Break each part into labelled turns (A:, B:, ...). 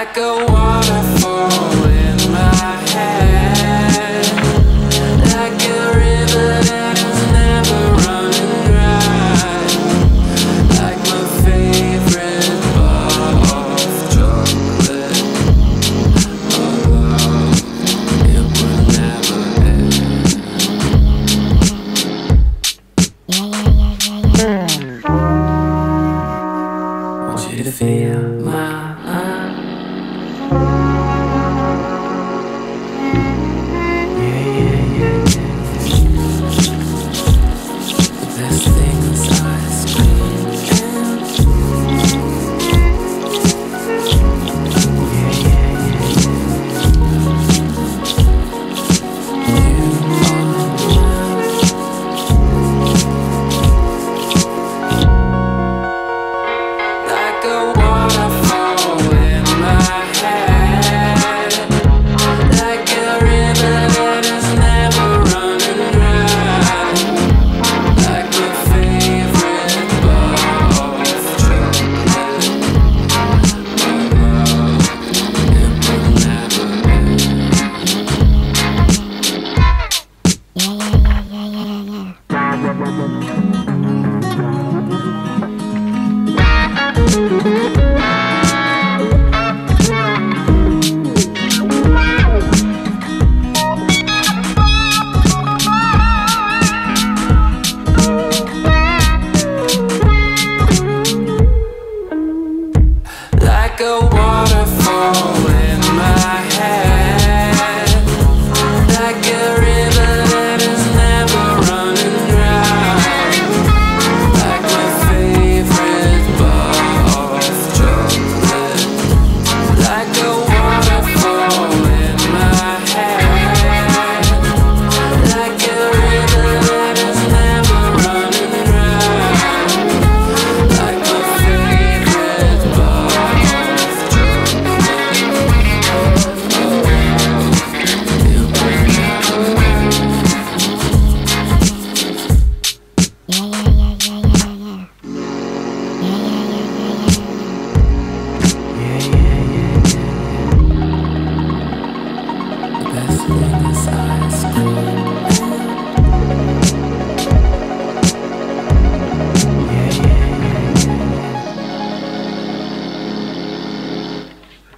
A: like a waterfall. feel my love. Yeah, yeah, yeah, yeah. That's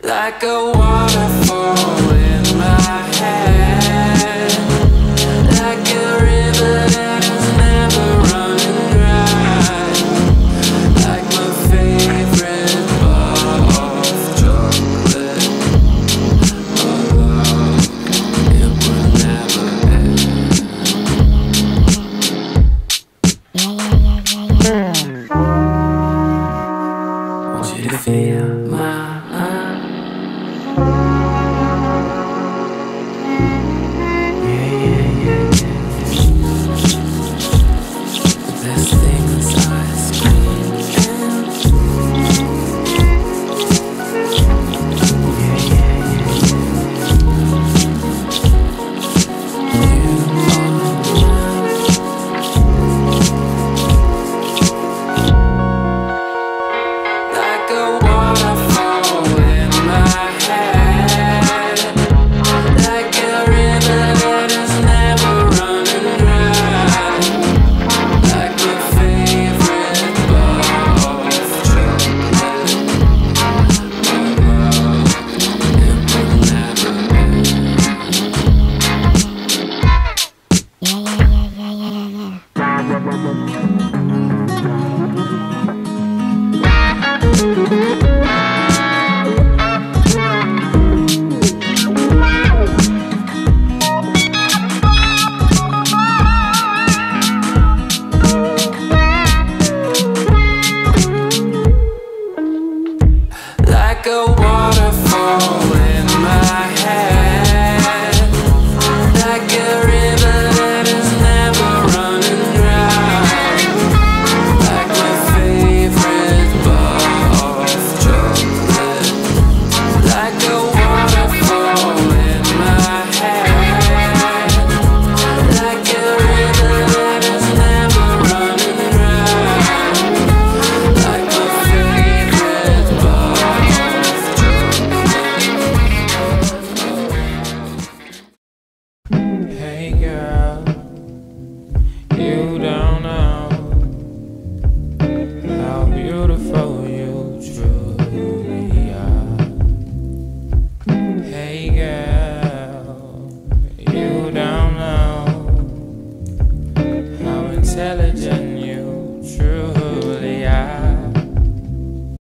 A: like a waterfall in my head, like a river that has never run dry, like my favorite bar of chocolate. Oh, love, it will never end. What you feel?